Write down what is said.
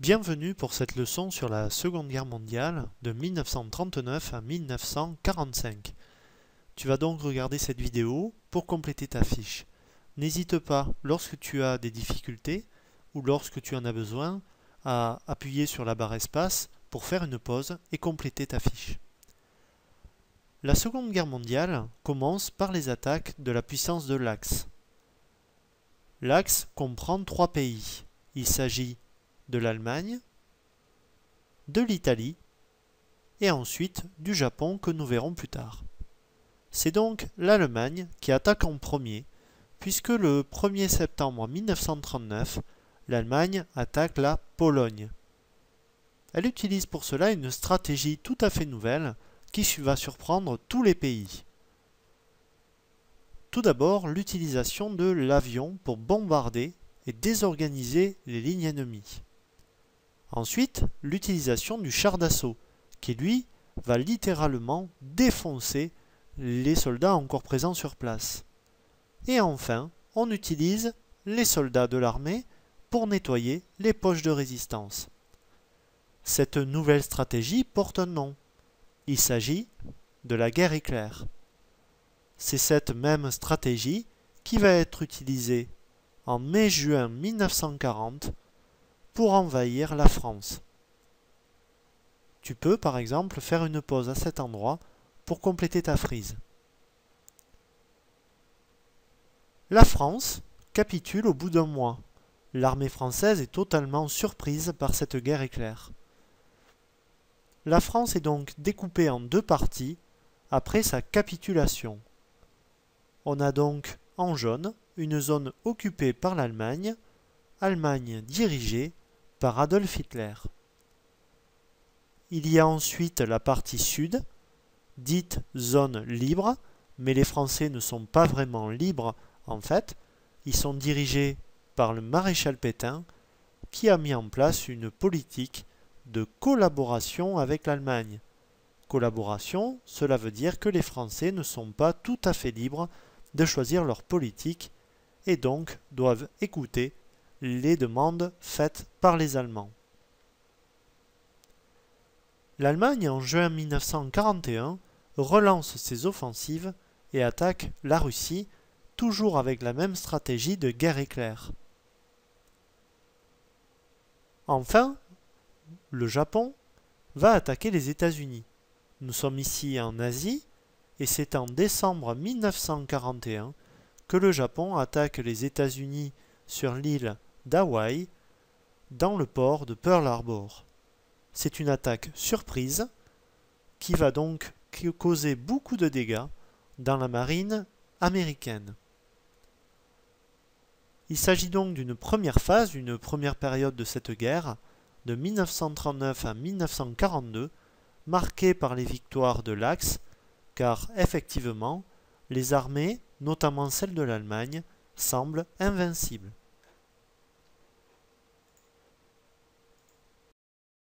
Bienvenue pour cette leçon sur la Seconde Guerre mondiale de 1939 à 1945. Tu vas donc regarder cette vidéo pour compléter ta fiche. N'hésite pas, lorsque tu as des difficultés ou lorsque tu en as besoin, à appuyer sur la barre espace pour faire une pause et compléter ta fiche. La Seconde Guerre mondiale commence par les attaques de la puissance de l'Axe. L'Axe comprend trois pays. Il s'agit de l'Allemagne, de l'Italie et ensuite du Japon que nous verrons plus tard. C'est donc l'Allemagne qui attaque en premier, puisque le 1er septembre 1939, l'Allemagne attaque la Pologne. Elle utilise pour cela une stratégie tout à fait nouvelle qui va surprendre tous les pays. Tout d'abord, l'utilisation de l'avion pour bombarder et désorganiser les lignes ennemies. Ensuite, l'utilisation du char d'assaut, qui lui va littéralement défoncer les soldats encore présents sur place. Et enfin, on utilise les soldats de l'armée pour nettoyer les poches de résistance. Cette nouvelle stratégie porte un nom. Il s'agit de la guerre éclair. C'est cette même stratégie qui va être utilisée en mai-juin 1940 pour envahir la France. Tu peux par exemple faire une pause à cet endroit pour compléter ta frise. La France capitule au bout d'un mois. L'armée française est totalement surprise par cette guerre éclair. La France est donc découpée en deux parties après sa capitulation. On a donc en jaune une zone occupée par l'Allemagne, Allemagne dirigée par Adolf Hitler. Il y a ensuite la partie sud, dite zone libre, mais les Français ne sont pas vraiment libres en fait, ils sont dirigés par le maréchal Pétain qui a mis en place une politique de collaboration avec l'Allemagne. Collaboration, cela veut dire que les Français ne sont pas tout à fait libres de choisir leur politique et donc doivent écouter les demandes faites par les Allemands. L'Allemagne, en juin 1941, relance ses offensives et attaque la Russie, toujours avec la même stratégie de guerre éclair. Enfin, le Japon va attaquer les États-Unis. Nous sommes ici en Asie et c'est en décembre 1941 que le Japon attaque les États-Unis sur l'île d'Hawaï dans le port de Pearl Harbor. C'est une attaque surprise qui va donc causer beaucoup de dégâts dans la marine américaine. Il s'agit donc d'une première phase, une première période de cette guerre, de 1939 à 1942, marquée par les victoires de l'Axe, car effectivement, les armées, notamment celles de l'Allemagne, semblent invincibles.